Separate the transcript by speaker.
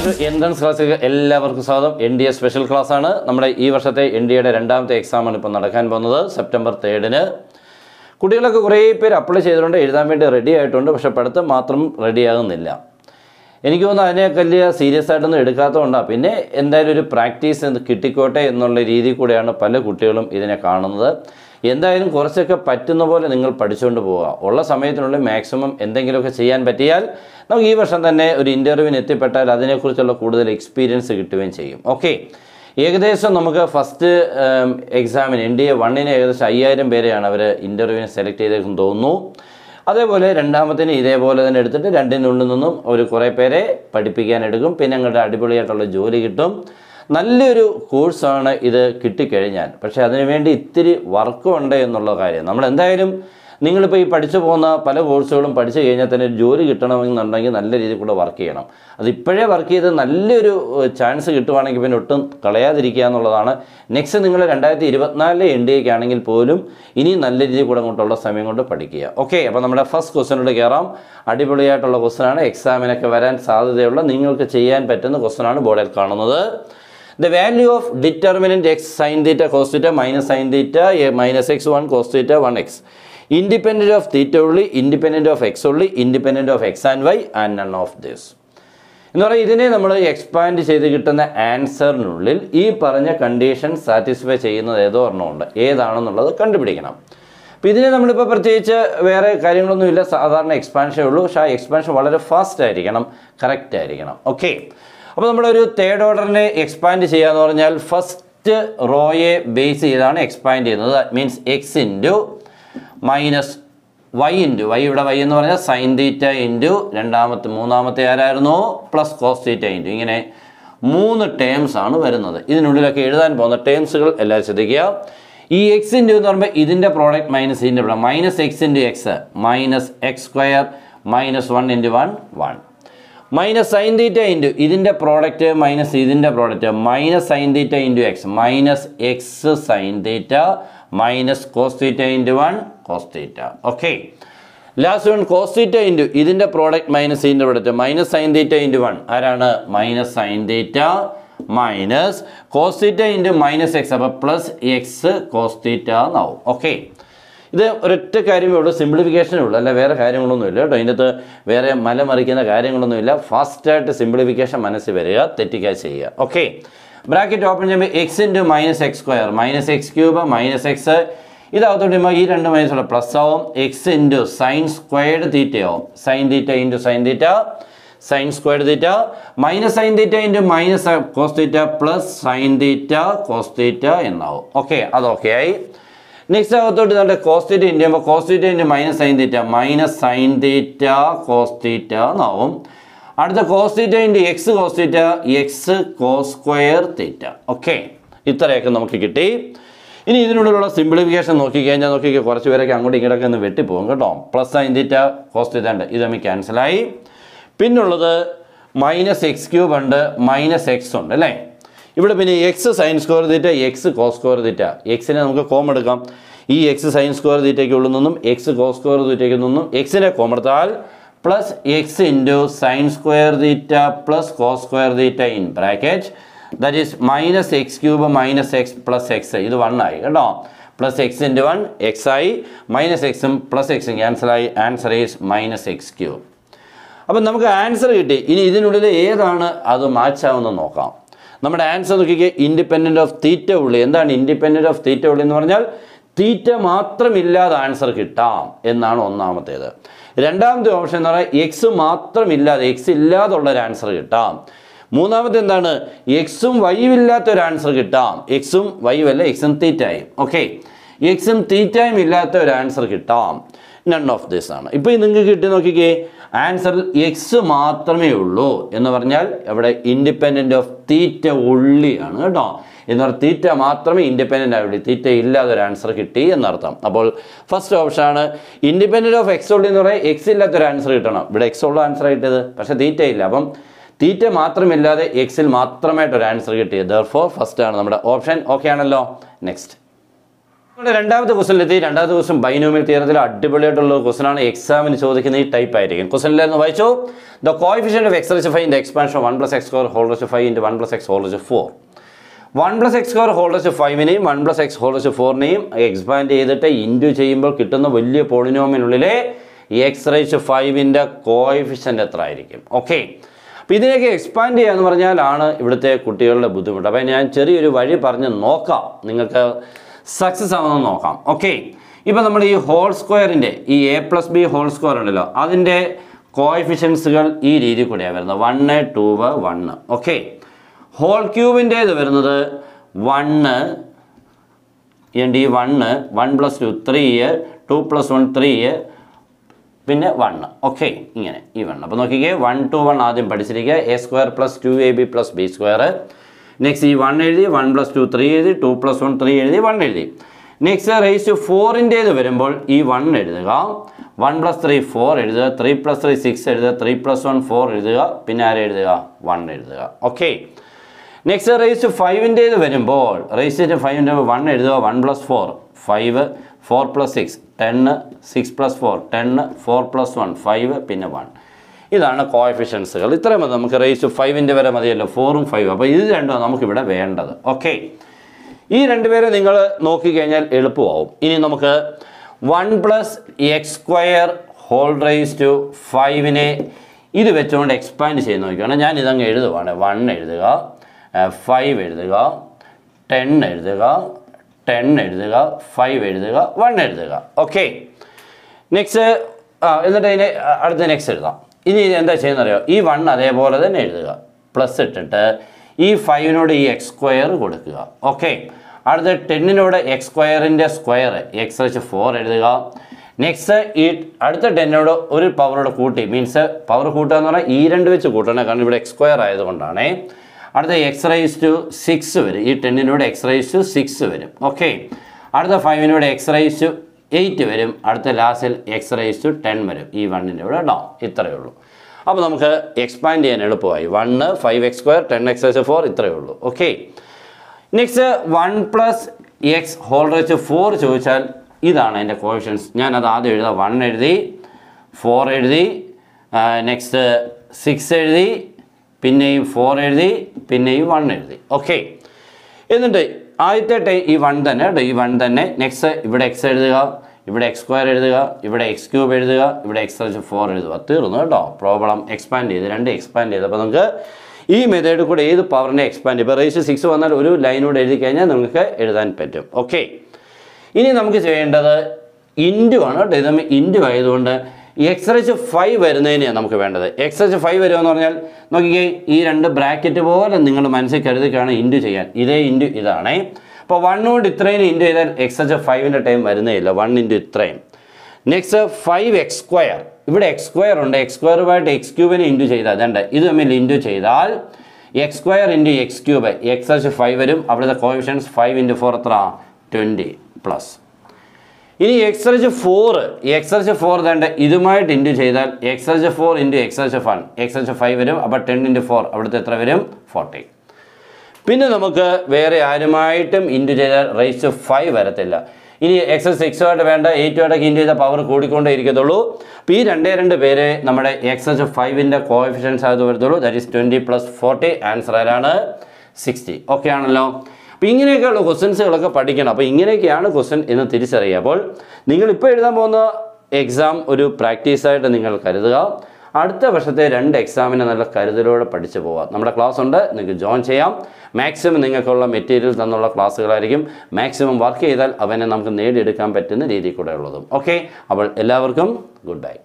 Speaker 1: Entrance ക്ലാസ്സിലേക്ക് എല്ലാവർക്കും സ്വാഗതം. N D A special class ആണ്. നമ്മുടെ ഈ വർഷത്തെ എൻ ഡി എയുടെ രണ്ടാമത്തെ എക്സാമാണ് ഇപ്പോൾ നടക്കാൻ പോകുന്നത് സെപ്റ്റംബർ തേർഡിന് കുട്ടികളൊക്കെ കുറേ പേര് അപ്ലൈ ചെയ്തിട്ടുണ്ട് എഴുതാൻ വേണ്ടി റെഡി ആയിട്ടുണ്ട് പക്ഷേ പഠിത്തം മാത്രം റെഡി ആകുന്നില്ല. എനിക്ക് തോന്നുന്നു അതിനെ വലിയ സീരിയസ് ആയിട്ടൊന്നും എടുക്കാത്തതുകൊണ്ടാണ് പിന്നെ എന്തായാലും ഒരു പ്രാക്ടീസ് കിട്ടിക്കോട്ടെ എന്നുള്ള രീതി കൂടെയാണ് പല കുട്ടികളും ഇതിനെ കാണുന്നത്. എന്തായാലും കുറച്ചൊക്കെ പറ്റുന്ന പോലെ നിങ്ങൾ പഠിച്ചുകൊണ്ട് പോവുക. ഉള്ള സമയത്തിനുള്ളിൽ മാക്സിമം എന്തെങ്കിലുമൊക്കെ ചെയ്യാൻ പറ്റിയാൽ നമുക്ക് ഈ വർഷം തന്നെ ഒരു ഇന്റർവ്യൂവിന് എത്തിപ്പെട്ടാൽ അതിനെക്കുറിച്ചുള്ള കൂടുതൽ എക്സ്പീരിയൻസ് കിട്ടുകയും ചെയ്യും. ഓക്കെ ഏകദേശം നമുക്ക് ഫസ്റ്റ് എക്സാമിന് എൻ ഡി എ വണ്ണിന് ഏകദേശം അയ്യായിരം പേരെയാണ് അവർ ഇന്റർവ്യൂവിന് സെലക്ട് ചെയ്തേക്കും തോന്നുന്നു. അതേപോലെ രണ്ടാമത്തിന് ഇതേപോലെ തന്നെ എടുത്തിട്ട് രണ്ടിനുള്ളിൽ നിന്നും ഒരു കുറേ പേരെ പഠിപ്പിക്കാൻ എടുക്കും. പിന്നെ അങ്ങോട്ട് അടിപൊളിയായിട്ടുള്ള ജോലി കിട്ടും. നല്ലൊരു കോഴ്സാണ് ഇത് കിട്ടിക്കഴിഞ്ഞാൽ. പക്ഷേ അതിനുവേണ്ടി ഇത്തിരി വർക്കും ഉണ്ട് എന്നുള്ള കാര്യം. നമ്മൾ എന്തായാലും നിങ്ങളിപ്പോൾ ഈ പഠിച്ചു പോകുന്ന പല കോഴ്സുകളും പഠിച്ചു കഴിഞ്ഞാൽ തന്നെ ജോലി കിട്ടണമെന്നുണ്ടെങ്കിൽ നല്ല രീതിയിൽ കൂടെ വർക്ക് ചെയ്യണം. അത് ഇപ്പോഴേ വർക്ക് ചെയ്ത് നല്ലൊരു ചാൻസ് കിട്ടുവാണെങ്കിൽ പിന്നെ ഒട്ടും കളയാതിരിക്കുക എന്നുള്ളതാണ്. നെക്സ്റ്റ് നിങ്ങൾ രണ്ടായിരത്തി ഇരുപത്തിനാലിലെ എൻ ഡി ആണെങ്കിൽ പോലും ഇനി നല്ല രീതിയിൽ കൂടെ അങ്ങോട്ടുള്ള സമയം കൊണ്ട് പഠിക്കുക. ഓക്കെ അപ്പോൾ നമ്മുടെ ഫസ്റ്റ് ക്വസ്റ്റനോട് കയറാം. അടിപൊളിയായിട്ടുള്ള ക്വസ്റ്റനാണ്. എക്സാമിനൊക്കെ വരാൻ സാധ്യതയുള്ള നിങ്ങൾക്ക് ചെയ്യാൻ പറ്റുന്ന ക്വസ്റ്റനാണ് ബോർഡിൽ കാണുന്നത്. The value of determinant x sine theta cos theta minus sine theta minus x one cos theta one x independent of theta ഉള്ളി ഇൻഡിപെൻഡന്റ് ഓഫ് എക്സ് ഉള്ളി independent of x and y and none of this എന്ന് പറയുന്നത് ഇതിനെ നമ്മൾ expand ചെയ്ത് കിട്ടുന്ന ആൻസറിനുള്ളിൽ ഈ പറഞ്ഞ കണ്ടീഷൻ സാറ്റിസ്ഫൈ ചെയ്യുന്നത് ഏതോ ഒരെണ്ണമുണ്ട്. ഏതാണെന്നുള്ളത് കണ്ടുപിടിക്കണം. അപ്പോൾ ഇതിനെ നമ്മളിപ്പോൾ പ്രത്യേകിച്ച് വേറെ കാര്യങ്ങളൊന്നുമില്ല സാധാരണ എക്സ്പാൻഷനേ ഉള്ളൂ. പക്ഷേ ആ എക്സ്പാൻഷൻ വളരെ ഫാസ്റ്റ് ആയിരിക്കണം. കറക്റ്റ് ആയിരിക്കണം. ഓക്കെ അപ്പോൾ നമ്മളൊരു തേർഡ് ഓർഡറിനെ എക്സ്പാൻഡ് ചെയ്യുക എന്ന് പറഞ്ഞാൽ ഫസ്റ്റ് റോയെ ബേസ് ചെയ്താണ് എക്സ്പാൻഡ് ചെയ്യുന്നത്. Means x into minus y into y ഇവിടെ വൈ എന്ന് പറഞ്ഞാൽ സൈൻ തീറ്റ ഇന്റു രണ്ടാമത്തെ മൂന്നാമത്തെ ആരായിരുന്നു? പ്ലസ് കോസ് തീറ്റ ഇന്റു ഇങ്ങനെ മൂന്ന് ടേംസ് ആണ് വരുന്നത്. ഇതിനുള്ളിലൊക്കെ എഴുതാൻ പോകുന്ന ടേംസുകൾ എല്ലാവരും ശ്രദ്ധിക്കുക. ഈ എക്സ് ഇന്റു എന്ന് പറയുമ്പോൾ ഇതിന്റെ പ്രോഡക്റ്റ് മൈനസ് ഇതിന്റെ ഇവിടെ minus x into x minus x square minus one into one one minus sine theta into ഇതിന്റെ പ്രോഡക്റ്റ് മൈനസ് ഇതിന്റെ product minus sine theta into x. Minus x sine theta minus cos theta into one cos theta. Okay. Last one cos theta into ഇതിന്റെ product minus ഇതിന്റെ product minus sine theta into one. ആരാണ്? Minus sine theta minus cos theta into minus x. അപ്പോൾ plus x cos theta എന്നാവും. Okay. ഇത് ഒരൊറ്റ കാര്യമേ ഉള്ളൂ സിംപ്ലിഫിക്കേഷനേ ഉള്ളൂ. അല്ല വേറെ കാര്യങ്ങളൊന്നുമില്ല കേട്ടോ. ഇതിനകത്ത് അകത്ത് വേറെ മലമറിക്കുന്ന കാര്യങ്ങളൊന്നുമില്ല ഫാസ്റ്റായിട്ട് സിംപ്ലിഫിക്കേഷൻ മനസ്സിൽ വരിക തെറ്റിക്കുക ചെയ്യുക. ഓക്കെ ബ്രാക്കറ്റ് ഓപ്പൺ ചെയ്യുമ്പോൾ x into minus x square minus x cube minus x ഇതാകത്തോട്ട് ഈ രണ്ട് മൈനസ് ഉള്ള പ്ലസ് ആവും. X into sine squared തീറ്റയാവും sine theta into sine theta sine squared theta minus sine theta into minus cos theta plus sine theta cos theta എന്നാവും. Okay അതൊക്കെ ആയി. Next അകത്തോട്ട് നമ്മുടെ cos theta into ചെയ്യുമ്പോൾ cos minus sine theta minus sine theta cos theta എന്നാവും. അടുത്ത cos theta x cos theta x cos square theta okay ഇത്രയൊക്കെ നമുക്ക് കിട്ടി. ഇനി ഇതിനുള്ളിലുള്ള സിംപ്ലിഫിക്കേഷൻ നോക്കിക്കഴിഞ്ഞാൽ നോക്കിക്കുക കുറച്ച് പേരൊക്കെ അങ്ങോട്ടും ഇങ്ങോട്ടൊക്കെ ഒന്ന് വെട്ടിപ്പോകും കേട്ടോ. Plus sine theta cos theta ഉണ്ട്. ഇത് തമ്മിൽ ക്യാൻസലായി പിന്നുള്ളത് മൈനസ് എക്സ് ക്യൂബ് ഉണ്ട് മൈനസ് എക്സ് ഉണ്ട് അല്ലേ? ഇവിടെ പിന്നെ x sine square theta x cos square theta എക്സിനെ നമുക്ക് കോം എടുക്കാം. ഈ എക്സ് സൈൻ സ്ക്വയർ തീറ്റയ്ക്ക് ഉള്ളിൽ നിന്നും എക്സ് കോസ് സ്ക്വയർ തീറ്റയ്ക്ക് നിന്നും എക്സിനെ കോം എടുത്താൽ plus x into sine square theta plus cos square theta in bracket that is minus x cube minus x plus x ഇത് വൺ ആയി കേട്ടോ? Plus x into one x ആയി. Minus എക്സും plus എക്സും ക്യാൻസലായി answer is minus x cube അപ്പം നമുക്ക് answer കിട്ടി. ഇനി ഇതിനുള്ളിൽ ഏതാണ് അത് മാച്ച് ആവുന്നത് നോക്കാം. നമ്മുടെ ആൻസർ നോക്കിക്കേ ഇൻഡിപെൻഡന്റ് ഓഫ് തീറ്റ ഉള്ളി. എന്താണ് ഇൻഡിപെൻഡന്റ് ഓഫ് തീറ്റ ഉള്ളി എന്ന് പറഞ്ഞാൽ തീറ്റ മാത്രമില്ലാതെ ആൻസർ കിട്ടാം എന്നാണ് ഒന്നാമത്തേത്. രണ്ടാമത്തെ ഓപ്ഷൻ എന്ന് പറഞ്ഞാൽ എക്സ് മാത്രമില്ലാതെ എക്സ് ഇല്ലാതുള്ള ഒരു ആൻസർ കിട്ടാം. മൂന്നാമത്തെ എന്താണ്? എക്സും വൈയും ഇല്ലാത്ത ഒരു ആൻസർ കിട്ടാം. എക്സും വൈയും അല്ല എക്സും തീറ്റായും ഓക്കെ എക്സും തീറ്റായും ഇല്ലാത്ത ഒരു ആൻസർ കിട്ടാം. നൺ ഓഫ് ദിസ് ആണ്. ഇപ്പോൾ നിങ്ങൾക്ക് കിട്ടി നോക്കിക്കേ ആൻസറിൽ എക്സ് മാത്രമേ ഉള്ളൂ എന്ന് പറഞ്ഞാൽ അവിടെ ഇൻഡിപെൻഡന്റ് ഓഫ് തീറ്റ ഉള്ളിയാണ് കേട്ടോ. എന്ന് പറഞ്ഞാൽ തീറ്റ മാത്രമേ ഇൻഡിപെൻഡന്റ് ആയുള്ളൂ. തീറ്റ ഇല്ലാതെ ഒരു ആൻസർ കിട്ടി എന്നർത്ഥം. അപ്പോൾ ഫസ്റ്റ് ഓപ്ഷൻ ആണ് ഇൻഡിപെൻഡന്റ് ഓഫ് എക്സ് ഉള്ളി എന്ന് പറയാൻ എക്സ് ഇല്ലാത്തൊരു ആൻസർ കിട്ടണം. ഇവിടെ എക്സ് ഉള്ള ആൻസർ കിട്ടിയത്. പക്ഷേ തീറ്റ ഇല്ല. അപ്പം തീറ്റ മാത്രമില്ലാതെ എക്സിൽ മാത്രമായിട്ട് ഒരു ആൻസർ കിട്ടിയത്. ദർ ഫോർ ഫസ്റ്റ് ആണ് നമ്മുടെ ഓപ്ഷൻ ഓക്കെ ആണല്ലോ. നെക്സ്റ്റ് നമ്മുടെ രണ്ടാമത്തെ ക്വസ്റ്റനിലെത്തി രണ്ടാമത്തെ ദിവസം ബൈനോമിയൽ തിയറത്തിൽ അടിപൊളിയായിട്ടുള്ള ഒരു ക്വസ്റ്റനാണ് എക്സാമിന് ചോദിക്കുന്ന ഈ ടൈപ്പ് ആയിരിക്കും. ക്വസ്റ്റനിലായിരുന്നു വായിച്ചു. The coefficient of x raise five ഇന്റെ expansion one plus x square whole raise five into one plus x whole raise four one plus x square whole raise ഫൈവിനെയും one plus x whole raise ഫോറിനെയും expand ചെയ്തിട്ട് into ചെയ്യുമ്പോൾ കിട്ടുന്ന വലിയ പോളിനോമിനുള്ളിലെ x raise ഫൈവിന്റെ coefficient എത്ര ആയിരിക്കും okay അപ്പോൾ ഇതിനെയൊക്കെ എക്സ്പാൻഡ് ചെയ്യുക എന്ന് പറഞ്ഞാലാണ് ഇവിടുത്തെ കുട്ടികളുടെ ബുദ്ധിമുട്ട്. അപ്പോൾ ഞാൻ ചെറിയൊരു വഴി പറഞ്ഞ് നോക്കാം. നിങ്ങൾക്ക് സക്സസ് ആവുമെന്ന് നോക്കാം. ഓക്കെ ഇപ്പം നമ്മൾ ഈ ഹോൾ സ്ക്വയറിന്റെ ഈ a plus b whole square ഉണ്ടല്ലോ അതിന്റെ കോയിഫിഷ്യൻസുകൾ ഈ രീതിയിൽ കൂടെയാണ് വരുന്നത്. One two one okay whole ക്യൂബിന്റേത് വരുന്നത് വണ്ണ് ഈ one one plus two three two plus one three പിന്നെ വണ്ണ് ഓക്കെ ഇങ്ങനെ ഈ വണ്ണ് അപ്പോൾ നോക്കിക്കേ വൺ ടു വൺ ആദ്യം പഠിച്ചിരിക്കുക. A square plus two a b plus b square next ഈ one എഴുതി വൺ പ്ലസ് ടു ത്രീ എഴുതി ടു പ്ലസ് വൺ ത്രീ എഴുതി വൺ എഴുതി. നെക്സ്റ്റ് റേസ് ടു ഫോറിന്റേത് വരുമ്പോൾ ഈ വൺ എഴുതുക. വൺ പ്ലസ് ത്രീ ഫോർ എഴുതുക. ത്രീ പ്ലസ് ത്രീ സിക്സ് എഴുതുക. ത്രീ പ്ലസ് വൺ ഫോർ എഴുതുക. പിന്നെ ആരെ എഴുതുക? വൺ എഴുതുക. ഓക്കെ നെക്സ്റ്റ് റേസ് ടു ഫൈവിന്റേത് വരുമ്പോൾ റേസ് ടു ഫൈവിന്റെ വൺ എഴുതുക. One plus four five four plus six ten six plus four ten four plus one five പിന്നെ വൺ ഇതാണ് കോയഫിഷ്യൻസുകൾ ഇത്രയും മതി നമുക്ക് റേസ് ഫൈവിന്റെ വരെ മതിയല്ലോ. ഫോറും ഫൈവും അപ്പോൾ ഇത് രണ്ടും നമുക്കിവിടെ വേണ്ടത്. ഓക്കെ ഈ രണ്ടുപേരെ നിങ്ങൾ നോക്കിക്കഴിഞ്ഞാൽ എളുപ്പമാവും. ഇനി നമുക്ക് one plus x square whole raise to ഫൈവിനെ ഇത് വെച്ചുകൊണ്ട് എക്സ്പാൻഡ് ചെയ്ത് നോക്കുകയാണ് ഞാൻ ഇതങ്ങ് എഴുതുവാണ്. വൺ എഴുതുക ഫൈവ് എഴുതുക ടെൻ എഴുതുക ടെൻ എഴുതുക ഫൈവ് എഴുതുക വൺ എഴുതുക. ഓക്കെ നെക്സ്റ്റ് എന്നിട്ട് അതിന് അടുത്ത നെക്സ്റ്റ് എഴുതാം. ഇനി എന്താ ചെയ്യുന്നറിയോ? ഈ വൺ അതേപോലെ തന്നെ എഴുതുക. പ്ലസ് ഇട്ടിട്ട് ഈ ഫൈവിനോട് ഈ എക്സ് സ്ക്വയർ കൊടുക്കുക. ഓക്കെ അടുത്ത ടെന്നിനോട് എക്സ് സ്ക്വയറിന്റെ സ്ക്വയർ എക്സ് വെച്ച് ഫോർ എഴുതുക. നെക്സ്റ്റ് ഈ അടുത്ത ടെന്നിനോട് ഒരു പവറോട് കൂട്ടി. മീൻസ് പവർ കൂട്ടുക എന്ന് പറഞ്ഞാൽ ഈ രണ്ട് വെച്ച് കൂട്ടണം. കാരണം ഇവിടെ എക്സ് സ്ക്വയർ ആയതുകൊണ്ടാണേ. അടുത്ത എക്സ് റൈസ് ടു സിക്സ് വരും. ഈ ടെന്നിനോട് എക്സ് റൈസ് ടു സിക്സ് വരും. ഓക്കെ അടുത്ത ഫൈവിനോട് എക്സ് റൈസ് ടു എയ്റ്റ് വരും. അടുത്ത ലാസ്റ്റിൽ എക്സ് റേസ് ടു ടെൻ വരും. ഈ വണ്ണിന്റെ ഇവിടെ ഡൗൺ ഇത്രയേ ഉള്ളൂ. അപ്പോൾ നമുക്ക് എക്സ്പാൻഡ് ചെയ്യാൻ എളുപ്പമായി. One five x square ten x raise four ഇത്രയേ ഉള്ളൂ. Okay next one plus x whole raise four ചോദിച്ചാൽ ഇതാണ് എന്റെ ഞാൻ ഞാനത് ആദ്യം എഴുതാം. വൺ എഴുതി ഫോർ എഴുതി നെക്സ്റ്റ് സിക്സ് എഴുതി പിന്നെയും ഫോർ എഴുതി പിന്നെയും വൺ എഴുതി. ഓക്കെ എന്നിട്ട് ആദ്യത്തെ ഈ വൺ തന്നെ കേട്ടോ. ഈ വൺ തന്നെ. നെക്സ്റ്റ് ഇവിടെ എക്സ് എഴുതുക ഇവിടെ എക്സ് സ്ക്വയർ എഴുതുക ഇവിടെ എക്സ് ക്യൂബ് എഴുതുക ഇവിടെ എക്സ് എച്ച് ഫോർ എഴുതുക. തീർന്നു കേട്ടോ. പ്രോബ്ലം എക്സ്പാൻഡ് ചെയ്ത് രണ്ട് എക്സ്പാൻഡ് ചെയ്ത്. അപ്പോൾ നമുക്ക് ഈ മെത്തേഡ് കൂടെ ഏത് പവറിനെ എക്സ്പാൻഡ് ഇപ്പോൾ റേസ് സിക്സ് വന്നാൽ ഒരു ലൈനൂടെ എഴുതി കഴിഞ്ഞാൽ നമുക്ക് എഴുതാൻ പറ്റും. ഓക്കെ ഇനി നമുക്ക് ചെയ്യേണ്ടത് ഇന്റു ആണ് കേട്ടോ. ഇത് ഇന്റു ആയതുകൊണ്ട് എക്സ് എച്ച് ഫൈവ് വരുന്നതിനെയാണ് നമുക്ക് വേണ്ടത്. എക്സ് എച്ച് ഫൈവ് വരുമെന്ന് പറഞ്ഞാൽ നോക്കിക്കേ ഈ രണ്ട് ബ്രാക്കറ്റ് പോലെ നിങ്ങൾ മനസ്സിൽ കരുതിക്കാണ് ഇന്റു ചെയ്യാൻ. ഇതേ ഇന്റു ഇതാണേ. അപ്പോൾ വൺ കൊണ്ട് ഇത്രയും ഇന്റു ചെയ്താൽ എക്സ് എച്ച് ഫൈവിന്റെ ടൈം വരുന്നേ ഇല്ല വൺ ഇന്റു ഇത്രയും നെക്സ്റ്റ് ഫൈവ് എക്സ് സ്ക്വയർ ഇവിടെ എക്സ് സ്ക്വയർ ഉണ്ട്. എക്സ് സ്ക്വയറുമായിട്ട് എക്സ് ക്യൂബിനെ ഇന്റു ചെയ്താൽ അതുണ്ട് ഇത് തമ്മിൽ ഇന്റു ചെയ്താൽ x square into x cube x h five വരും. അവിടുത്തെ കോവിഷൻസ് ഫൈവ് ഇന്റു ഫോർ എത്ര ട്വന്റി പ്ലസ് ഇനി x h four x h four തേണ്ട ഇതുമായിട്ട് ഇന്റു ചെയ്താൽ x h four into x h one h five വരും. അപ്പോൾ ten into four അവിടുത്തെ എത്ര വരും? ഫോർട്ടി പിന്നെ നമുക്ക് വേറെ ആരുമായിട്ടും ഇന്റു ചെയ്താൽ റേസ് ടു ഫൈവ് വരത്തില്ല. ഇനി എക്സ് സിക്സുമായിട്ട് വേണ്ട എയ്റ്റുമായിട്ടൊക്കെ ഇന്റു ചെയ്താൽ പവർ കൂടിക്കൊണ്ടേ ഇരിക്കത്തുള്ളൂ. അപ്പോൾ ഈ രണ്ടേ രണ്ട് പേര് നമ്മുടെ എക്സ് എച്ച് ഫൈവിന്റെ കോഎഫിഷ്യൻസ് ആയത് വരത്തുള്ളൂ. That is twenty plus forty answer ആരാണ്? സിക്സ്റ്റി ഓക്കെ ആണല്ലോ. അപ്പോൾ ഇങ്ങനെയൊക്കെയുള്ള ക്വസ്റ്റ്യൻസുകളൊക്കെ പഠിക്കണം. അപ്പോൾ ഇങ്ങനെയൊക്കെയാണ് ക്വസ്റ്റ്യൻ എന്ന് തിരിച്ചറിയുക. അപ്പോൾ നിങ്ങളിപ്പോൾ എഴുതാൻ പോകുന്ന എക്സാം ഒരു പ്രാക്ടീസായിട്ട് നിങ്ങൾ കരുതുക. അടുത്ത വർഷത്തെ രണ്ട് എക്സാമിനെ നല്ല കരുതലോടെ പഠിച്ചു പോവാം നമ്മുടെ ക്ലാസ് ഉണ്ട്. നിങ്ങൾക്ക് ജോയിൻ ചെയ്യാം. മാക്സിമം നിങ്ങൾക്കുള്ള മെറ്റീരിയൽ തന്നുള്ള ക്ലാസ്സുകളായിരിക്കും മാക്സിമം വർക്ക് ചെയ്താൽ അവനെ നമുക്ക് നേടിയെടുക്കാൻ പറ്റുന്ന രീതിയിൽ കൂടെ ഉള്ളതും. ഓക്കെ അപ്പോൾ എല്ലാവർക്കും ഗുഡ് ബൈ